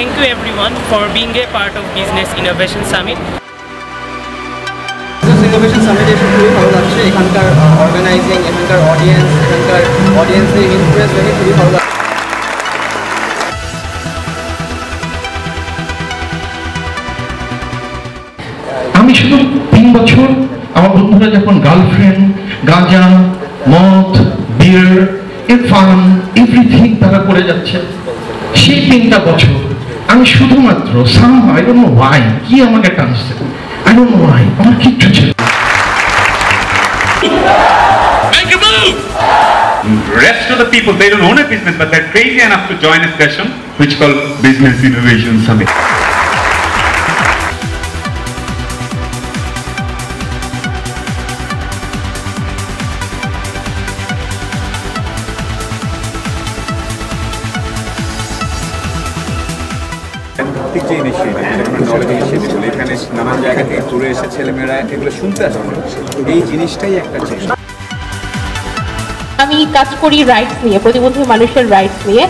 everyone for being a part of Business Innovation Summit. Business innovation সামিটে এসে খুবই ভালো লাগছে এখানকার অর্গানাইজিং এখানকার অডিয়েন্স এখানকার অডিয়েন্সের ইনফ্লুয়েন্স দেখে খুবই ভালো লাগছে আমি শুধু তিন বছর আমার বন্ধুরা যখন গার্লফ্রেন্ড গাঁজা মদ বিয়ার ফান এভরিথিং তারা করে যাচ্ছে সেই তিনটা বছর আমি শুধুমাত্র some I don't know why কি আমাকে টানছে আই ডোন্ট নো ওয়াই আমার কিচ্ছু ছিল না। Make a move! Rest of the people, they don't own a business, but they're crazy enough to join a session which called Business Innovation Summit. ভিত্তিক যে initiative এখানে নানান জায়গা থেকে ঘুরে এসে ছেলেমেয়েরা, এগুলো শুনতে আসে। এই জিনিসটাই একটা আমি কাজ করি রাইটস নিয়ে, প্রতিবন্ধী মানুষের রাইটস নিয়ে।